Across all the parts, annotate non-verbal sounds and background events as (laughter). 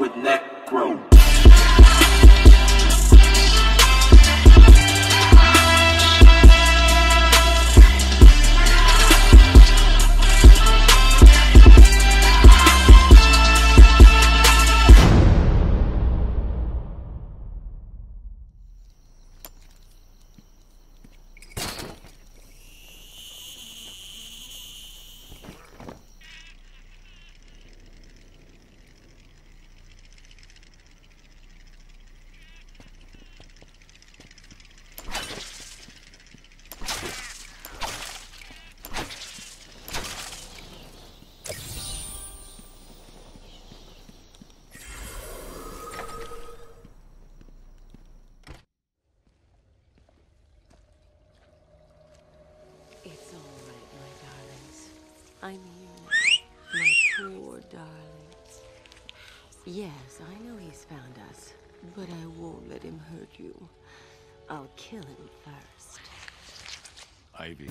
with Necro. But I won't let him hurt you. I'll kill him first. Ivy,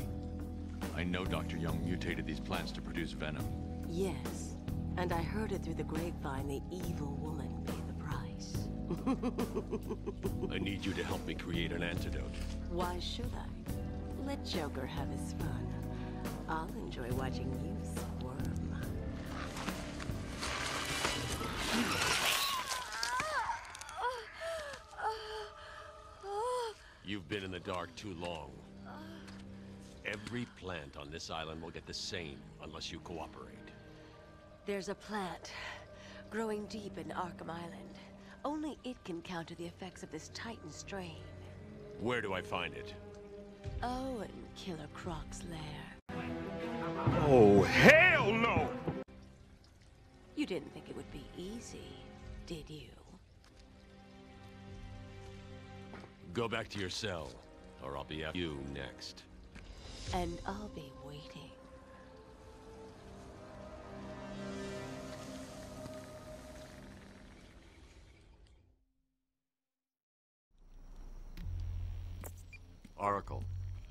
I know Dr. Young mutated these plants to produce venom. Yes, and I heard it through the grapevine the evil woman paid the price. (laughs) I need you to help me create an antidote. Why should I? Let Joker have his fun. I'll enjoy watching you been in the dark too long. Every plant on this island will get the same unless you cooperate. There's a plant growing deep in Arkham Island. Only it can counter the effects of this Titan strain. Where do I find it? Oh, in Killer Croc's lair. Oh, hell no! You didn't think it would be easy, did you? Go back to your cell, or I'll be after you next. And I'll be waiting. Oracle,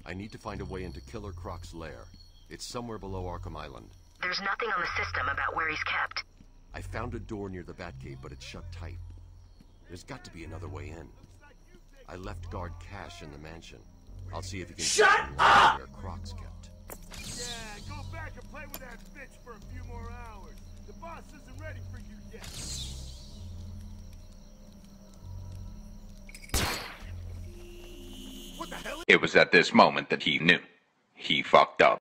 I need to find a way into Killer Croc's lair. It's somewhere below Arkham Island. There's nothing on the system about where he's kept. I found a door near the Batcave, but it's shut tight. There's got to be another way in. I left guard Cash in the mansion. I'll see if he can Shut up! where Croc's kept. Yeah, go back and play with that bitch for a few more hours. The boss isn't ready for you yet. What the hell It was at this moment that he knew. He fucked up.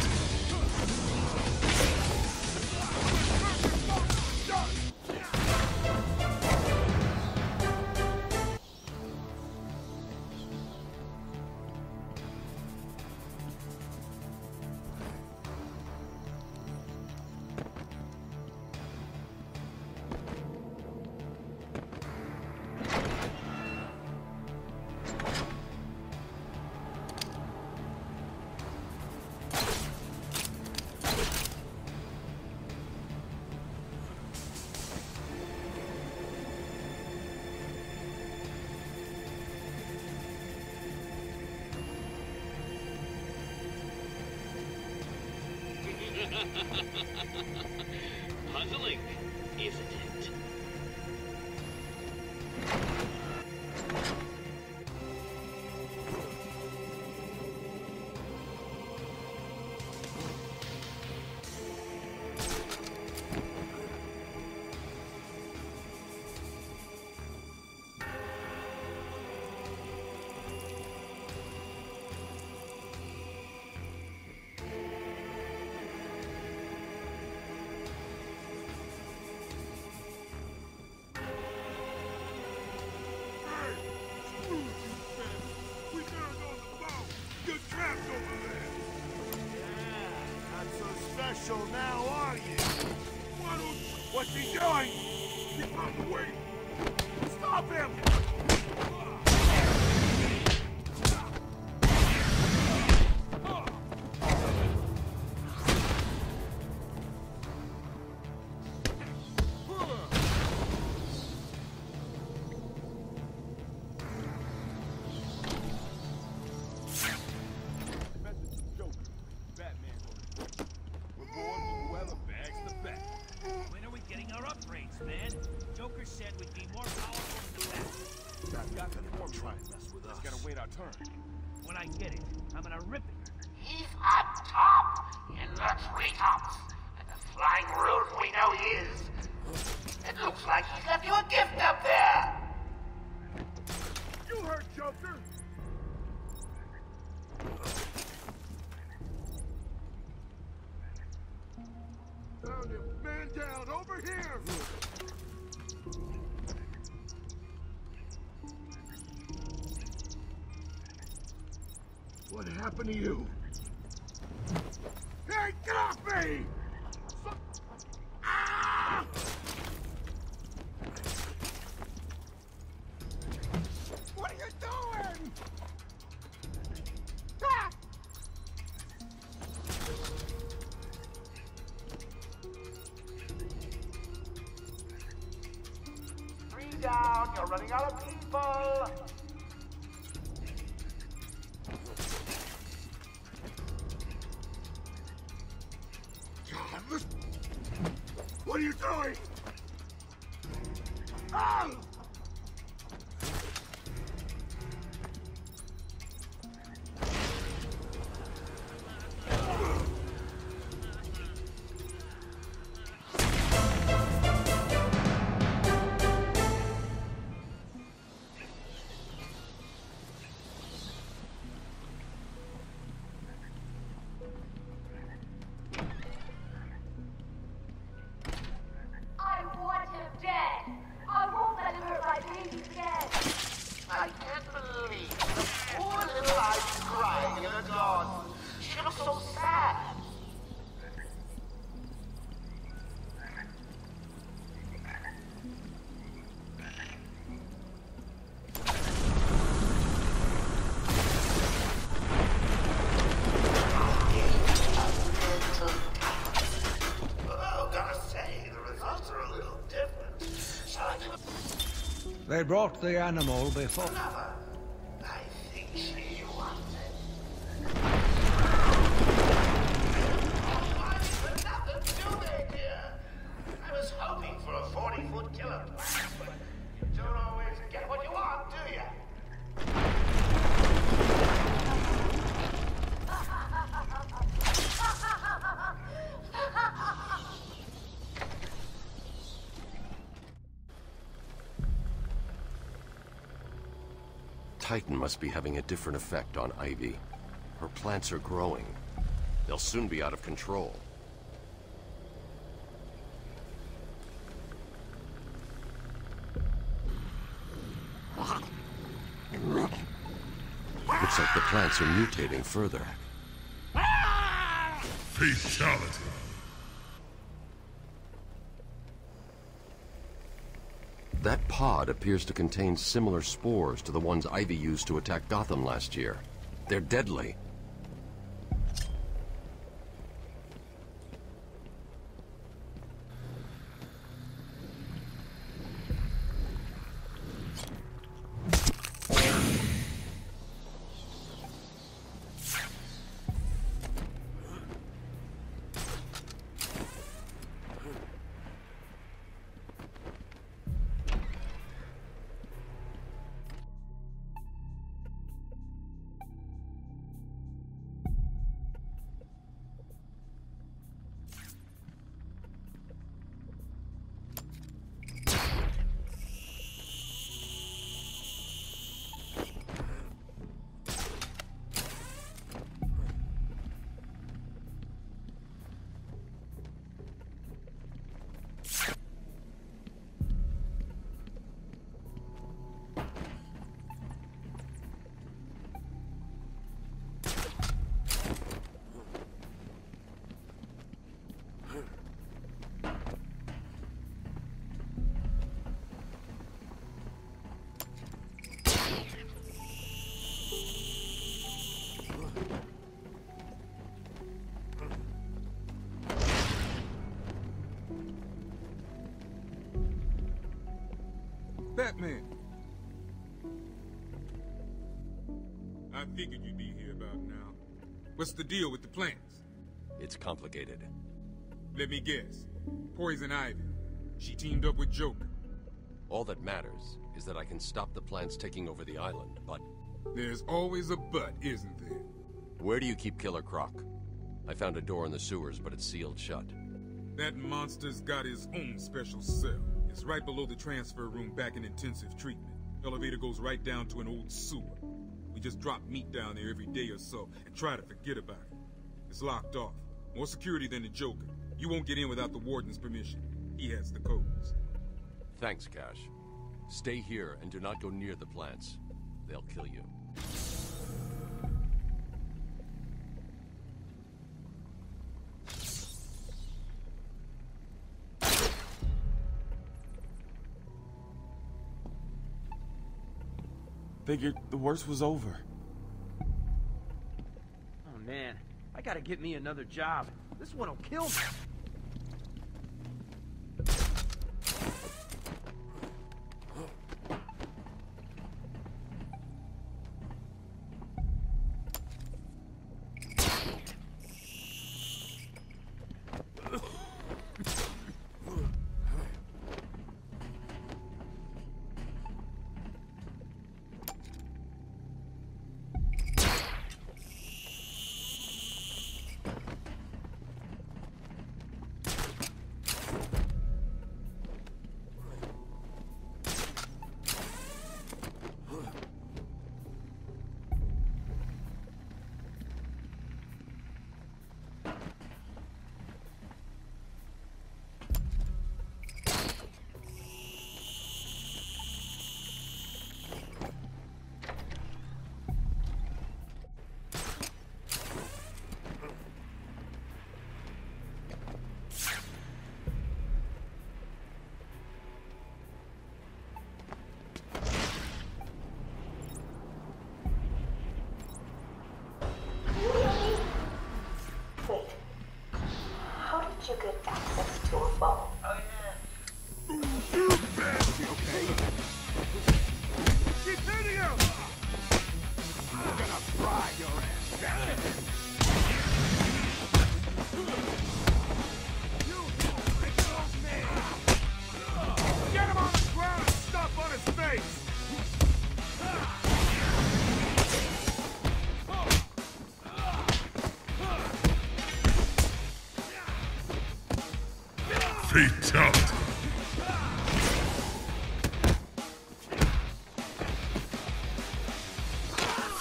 (laughs) Puzzling, isn't it? now, are you? What's he doing? When I get it, I'm gonna rip it. running out of They brought the animal before... Titan must be having a different effect on Ivy. Her plants are growing. They'll soon be out of control. Looks like the plants are mutating further. Fatality. pod appears to contain similar spores to the ones Ivy used to attack Gotham last year. They're deadly, Batman. I figured you'd be here about now. What's the deal with the plants? It's complicated. Let me guess. Poison Ivy. She teamed up with Joker. All that matters is that I can stop the plants taking over the island, but... There's always a but, isn't there? Where do you keep Killer Croc? I found a door in the sewers, but it's sealed shut. That monster's got his own special cell. It's right below the transfer room back in intensive treatment. Elevator goes right down to an old sewer. We just drop meat down there every day or so and try to forget about it. It's locked off. More security than the Joker. You won't get in without the warden's permission. He has the codes. Thanks, Cash. Stay here and do not go near the plants. They'll kill you. Figured the worst was over. Oh man, I gotta get me another job. This one'll kill me.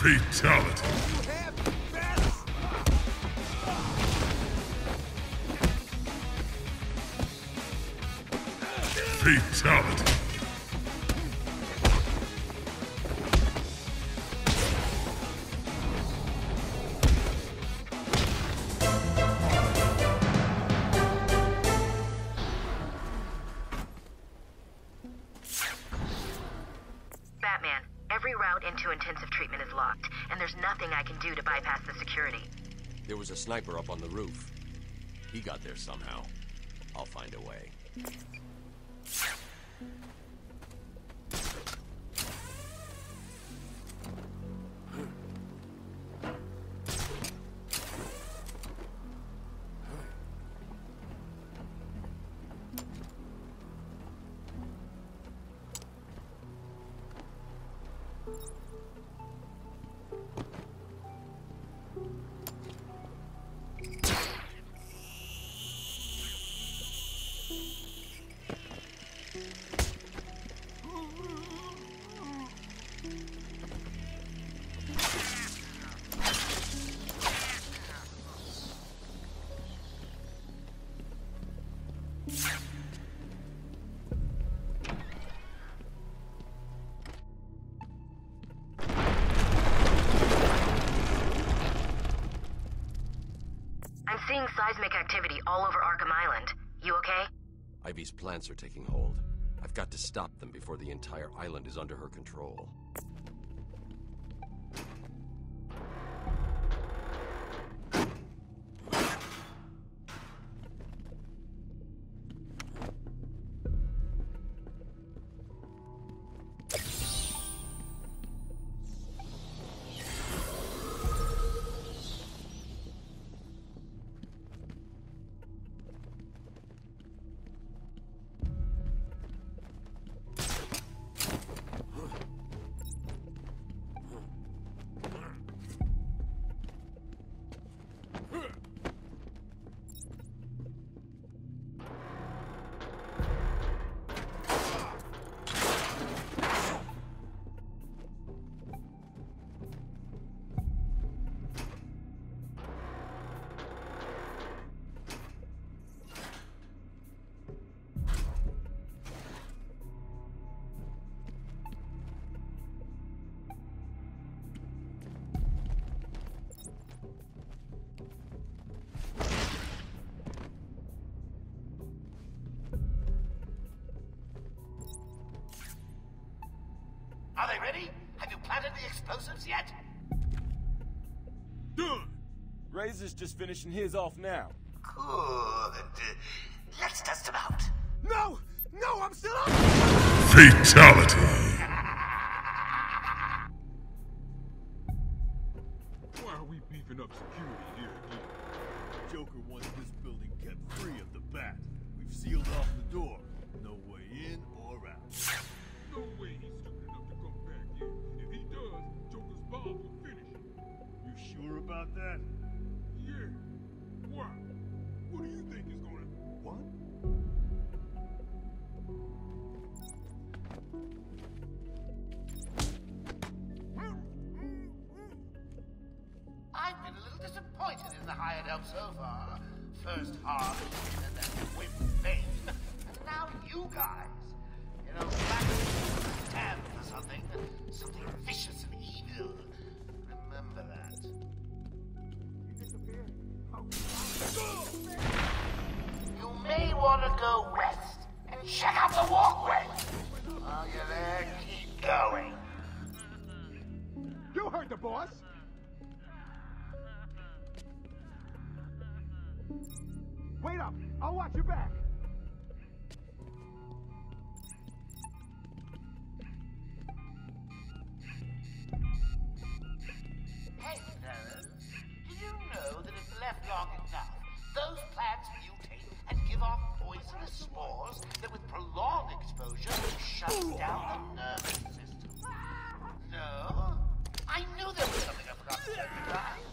Fatality. Fatality. There was a sniper up on the roof. He got there somehow. I'll find a way. Seismic activity all over Arkham Island. You okay? Ivy's plants are taking hold. I've got to stop them before the entire island is under her control. Explosives yet? Done! Razor's just finishing his off now. Good. Let's test him out. No! No, I'm still on! Fatality. Why are we beefing up security here again? Joker wants this building kept free of the bat. We've sealed off the door. No way in or out. No way he's stupid enough to come back in. If he does, Joker's bombs will finish him. You sure about that? Yeah. Why? What do you think is gonna... What? I've been a little disappointed in the hired help so far. First Harley, and then Whip Bane. (laughs) And now you guys. You know, black stand for something. Something vicious and evil. Remember that. Oh. You may want to go west and check out the walkway. While you're there, keep going. You heard the boss! Wait up! I'll watch your back! Down the nervous system? No? I knew there was something I forgot to tell you guys.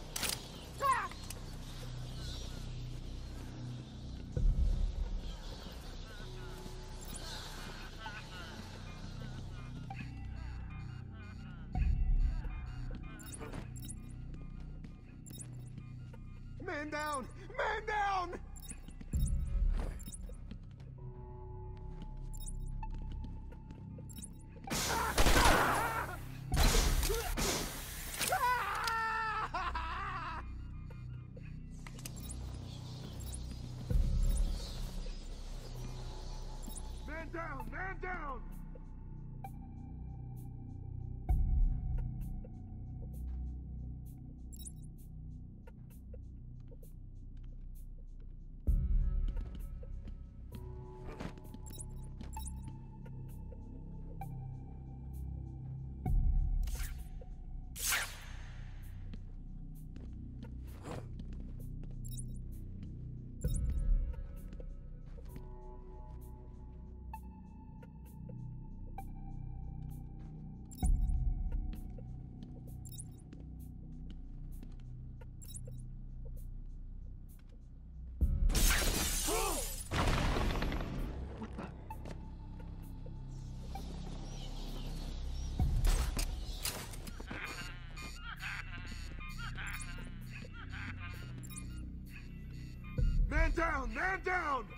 Man down! Down! Man down! Down! Man down!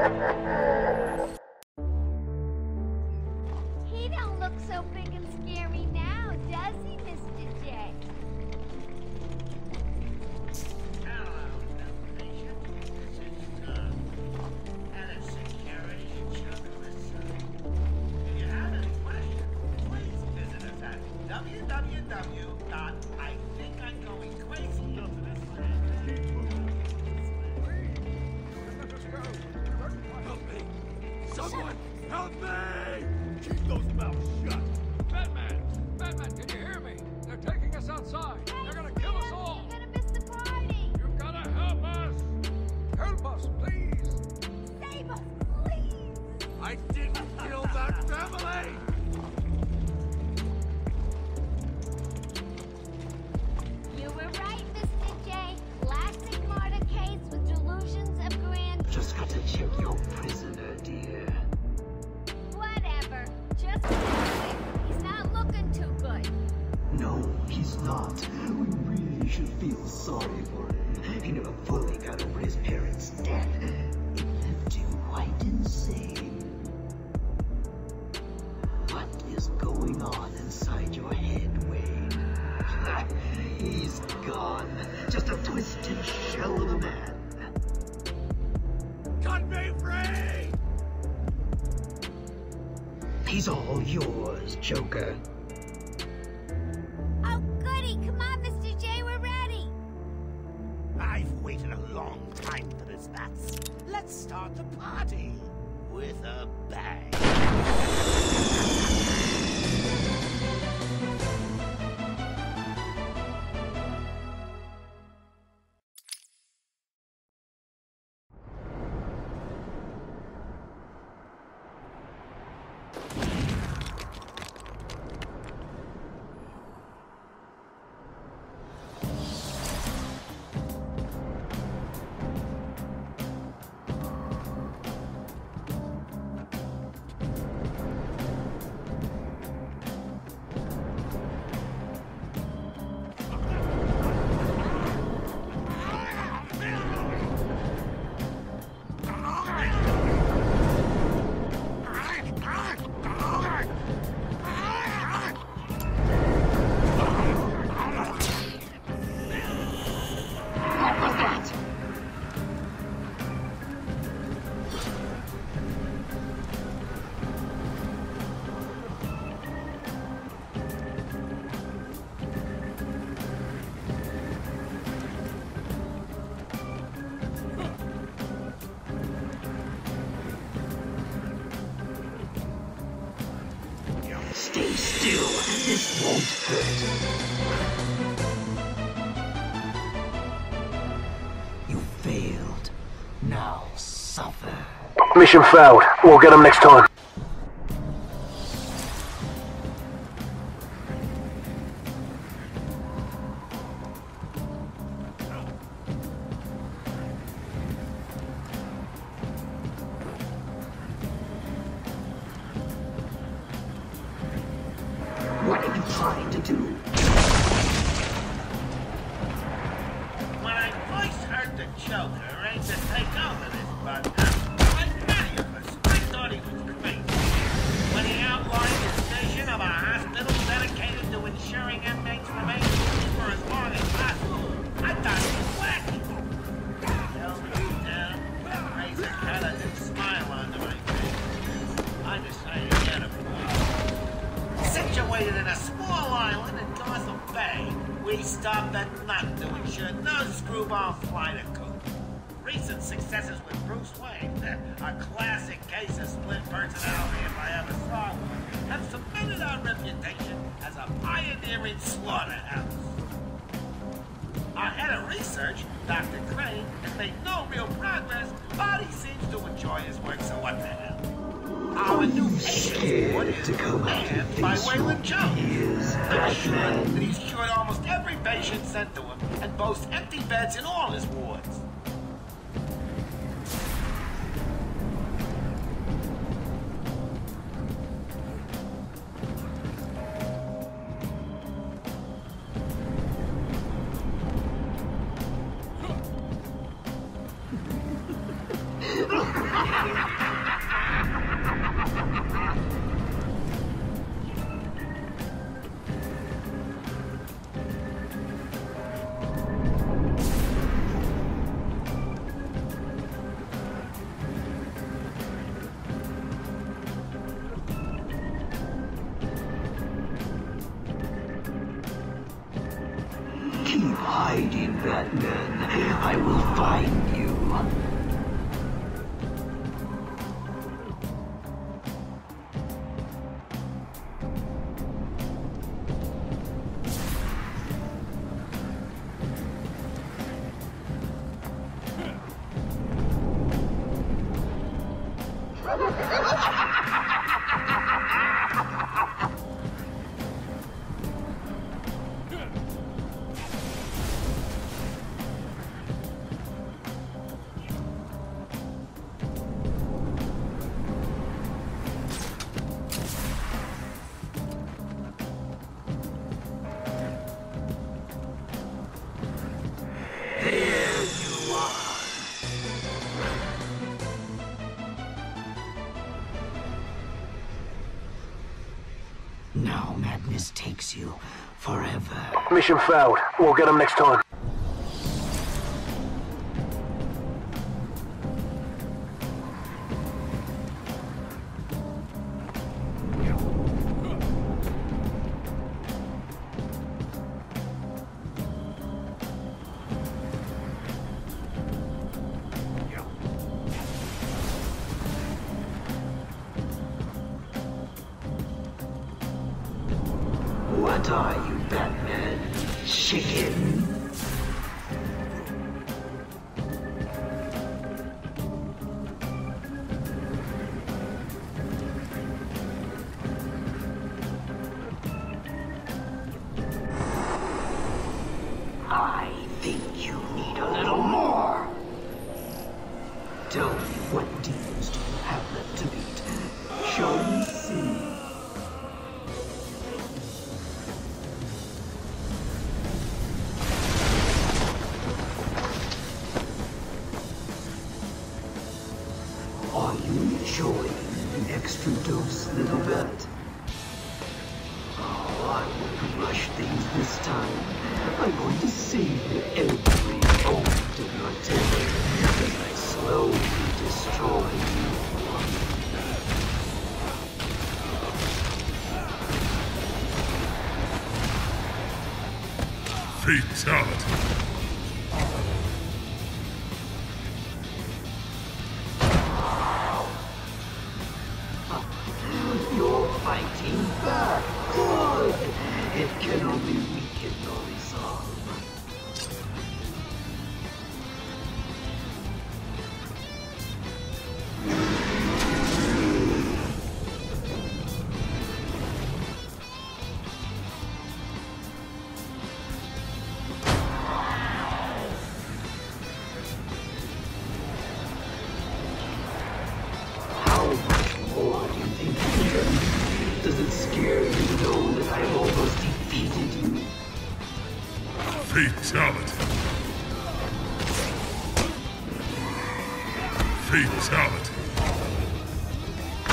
Me free! He's all yours, Joker. Mission failed. We'll get them next time. What are you trying to do? The to take over this button. stop the nut to ensure no screwball fly to coop. Recent successes with Bruce Wayne, a classic case of split personality if I ever saw one, have cemented our reputation as a pioneering slaughterhouse. Our head of research, Dr. Crane, has made no real progress, but he seems to enjoy his work, so what the hell? Our new patient's board is manned by Waylon Jones. Special. He's cured almost every patient sent to him and boasts empty beds in all his wards. Mission failed. We'll get them next time. What are you? chicken. retard.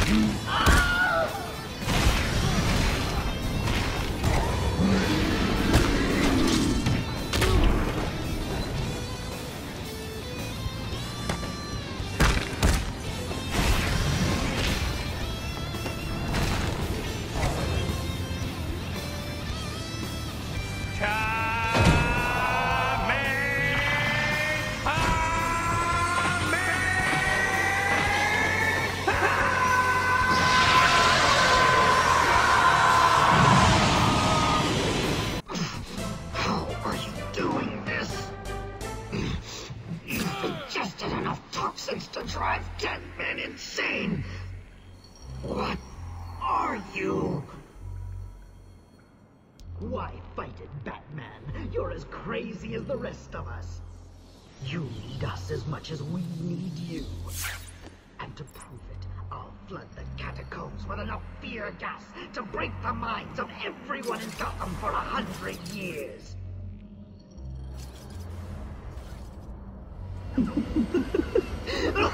you enough fear gas to break the minds of everyone in Gotham for a hundred years. (laughs)